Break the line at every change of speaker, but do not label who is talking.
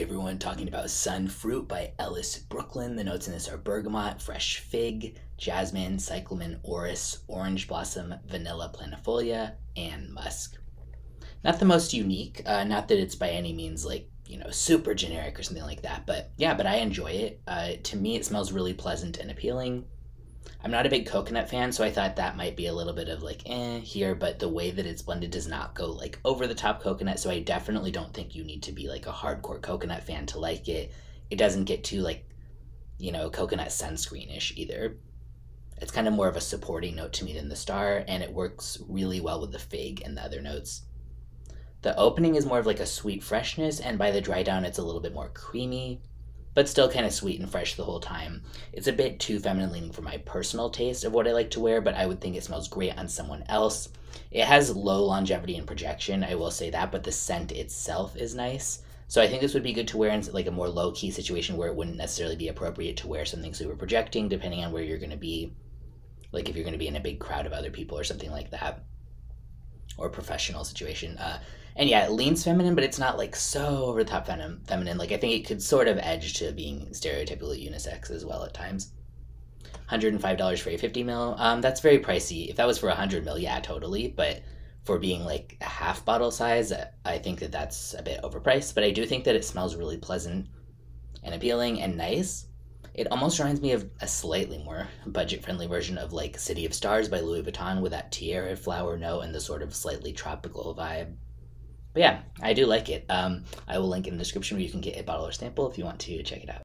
Everyone, talking about Sun Fruit by Ellis Brooklyn. The notes in this are bergamot, fresh fig, jasmine, cyclamen orris, orange blossom, vanilla planifolia, and musk. Not the most unique, uh, not that it's by any means like, you know, super generic or something like that, but yeah, but I enjoy it. Uh, to me, it smells really pleasant and appealing. I'm not a big coconut fan, so I thought that might be a little bit of like eh here, but the way that it's blended does not go like over the top coconut, so I definitely don't think you need to be like a hardcore coconut fan to like it. It doesn't get too like, you know, coconut sunscreenish either. It's kind of more of a supporting note to me than the star, and it works really well with the fig and the other notes. The opening is more of like a sweet freshness, and by the dry down, it's a little bit more creamy but still kind of sweet and fresh the whole time. It's a bit too feminine leaning for my personal taste of what I like to wear, but I would think it smells great on someone else. It has low longevity and projection, I will say that, but the scent itself is nice. So I think this would be good to wear in like a more low key situation where it wouldn't necessarily be appropriate to wear something super projecting, depending on where you're going to be. Like if you're going to be in a big crowd of other people or something like that, or professional situation. Uh, and yeah, it leans feminine, but it's not like so over the top fem- feminine. Like I think it could sort of edge to being stereotypically unisex as well at times. $105 for a 50 mil. Um, that's very pricey. If that was for a 100 mil, yeah, totally. But for being like a half bottle size, I think that that's a bit overpriced. But I do think that it smells really pleasant and appealing and nice. It almost reminds me of a slightly more budget friendly version of like City of Stars by Louis Vuitton with that tiare flower note and the sort of slightly tropical vibe. But yeah, I do like it. Um, I will link in the description where you can get a bottle or sample if you want to check it out.